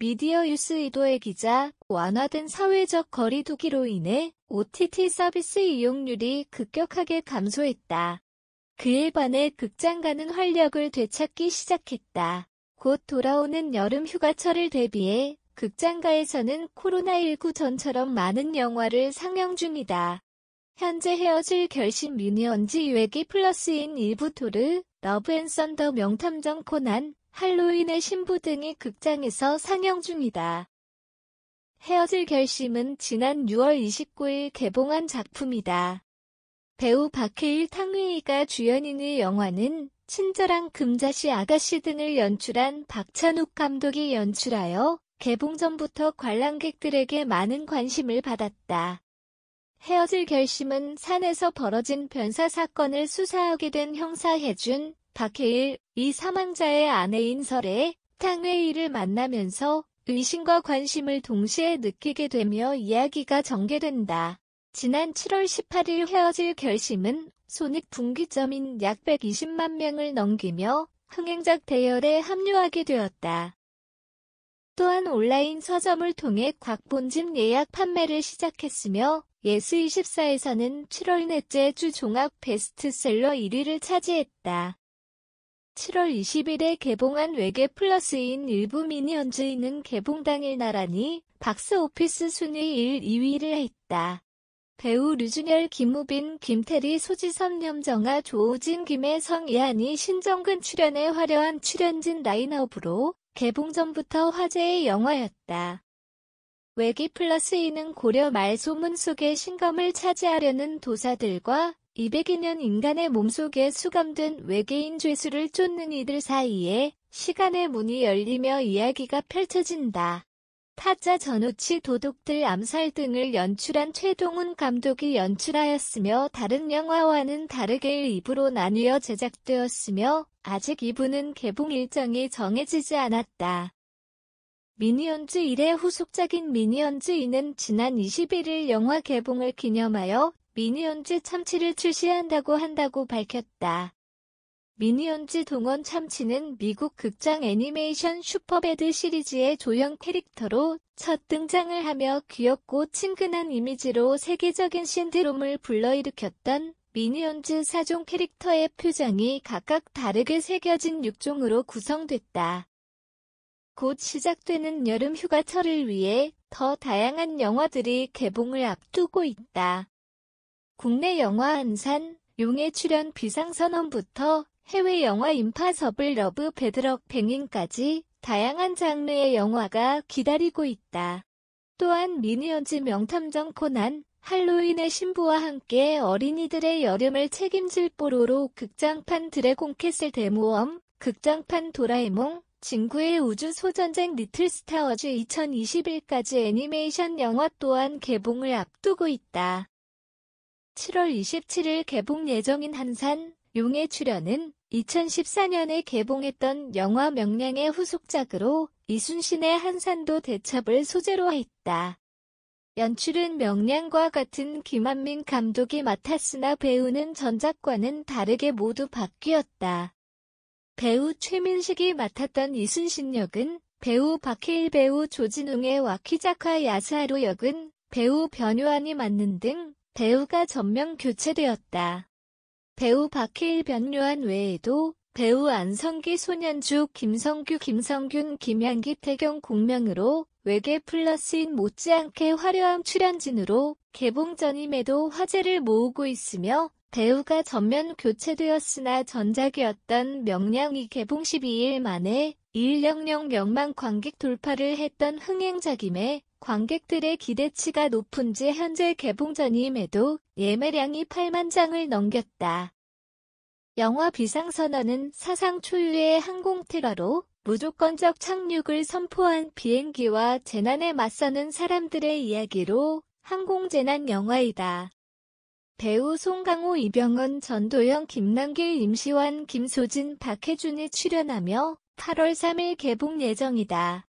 미디어 유스 의도의 기자, 완화된 사회적 거리두기로 인해 OTT 서비스 이용률이 급격하게 감소했다. 그에 반해 극장가는 활력을 되찾기 시작했다. 곧 돌아오는 여름 휴가철을 대비해 극장가에서는 코로나19 전처럼 많은 영화를 상영 중이다. 현재 헤어질 결심 미니언즈 2 외계 플러스인 1부 토르, 러브 앤 썬더 명탐정 코난, 할로윈의 신부 등이 극장에서 상영 중이다. 헤어질 결심은 지난 6월 29일 개봉한 작품이다. 배우 박해일 탕웨이가 주연인의 영화는 친절한 금자씨 아가씨 등을 연출한 박찬욱 감독이 연출하여 개봉 전부터 관람객들에게 많은 관심을 받았다. 헤어질 결심은 산에서 벌어진 변사 사건을 수사하게 된 형사 해준 박해일, 이 사망자의 아내인 설에 탕웨이를 만나면서 의심과 관심을 동시에 느끼게 되며 이야기가 전개된다. 지난 7월 18일 헤어질 결심은 손익 분기점인 약 120만 명을 넘기며 흥행작 대열에 합류하게 되었다. 또한 온라인 서점을 통해 각본집 예약 판매를 시작했으며 예스24에서는 7월 넷째 주 종합 베스트셀러 1위를 차지했다. 7월 20일에 개봉한 외계 플러스인 1부 미니언즈는 개봉 당일 나란히 박스 오피스 순위 1, 2위를 했다. 배우 류준열, 김우빈, 김태리, 소지섭, 염정아, 조우진, 김혜성, 이한이, 신정근 출연의 화려한 출연진 라인업으로 개봉 전부터 화제의 영화였다. 외기 플러스 2는 고려 말 소문 속의 신검을 차지하려는 도사들과 200여 년 인간의 몸속에 수감된 외계인 죄수를 쫓는 이들 사이에 시간의 문이 열리며 이야기가 펼쳐진다. 타짜 전우치 도둑들 암살 등을 연출한 최동훈 감독이 연출하였으며 다른 영화와는 다르게 1부로 나뉘어 제작되었으며 아직 2부는 개봉 일정이 정해지지 않았다. 미니언즈 1의 후속작인 미니언즈 2는 지난 21일 영화 개봉을 기념하여 미니언즈 참치를 출시한다고 한다고 밝혔다. 미니언즈 동원 참치는 미국 극장 애니메이션 슈퍼배드 시리즈의 조연 캐릭터로 첫 등장을 하며 귀엽고 친근한 이미지로 세계적인 신드롬을 불러일으켰던 미니언즈 사종 캐릭터의 표정이 각각 다르게 새겨진 6종으로 구성됐다. 곧 시작되는 여름 휴가철을 위해 더 다양한 영화들이 개봉을 앞두고 있다. 국내 영화 한산, 용의 출현 비상선언부터 해외 영화 임파서블 러브 배드 럭 뱅잉까지 다양한 장르의 영화가 기다리고 있다. 또한 미니언즈 명탐정 코난, 할로윈의 신부와 함께 어린이들의 여름을 책임질 뽀로로 극장판 드래곤 캐슬 대모험, 극장판 도라에몽, 진구의 우주 소전쟁 리틀 스타워즈 2021까지 애니메이션 영화 또한 개봉을 앞두고 있다. 7월 27일 개봉 예정인 한산, 용의 출연은 2014년에 개봉했던 영화 명량의 후속작으로 이순신의 한산도 대첩을 소재로 했다. 연출은 명량과 같은 김한민 감독이 맡았으나 배우는 전작과는 다르게 모두 바뀌었다. 배우 최민식이 맡았던 이순신 역은 배우 박해일 배우 조진웅의 와키자카 야스하루 역은 배우 변요한이 맡는 등 배우가 전면 교체되었다. 배우 박해일 변요한 외에도 배우 안성기 소년주 김성규 김성균 김향기 태경 공명으로 외계 플러스인 못지않게 화려한 출연진으로 개봉 전임에도 화제를 모으고 있으며 배우가 전면 교체되었으나 전작이었던 명량이 개봉 12일 만에 100명 명만 관객 돌파를 했던 흥행작임에 관객들의 기대치가 높은지 현재 개봉 전임에도 예매량이 8만 장을 넘겼다. 영화 비상선언은 사상 초유의 항공 테러로 무조건적 착륙을 선포한 비행기와 재난에 맞서는 사람들의 이야기로 항공재난 영화이다. 배우 송강호, 이병헌, 전도연, 김남길, 임시완, 김소진, 박혜준이 출연하며 8월 3일 개봉 예정이다.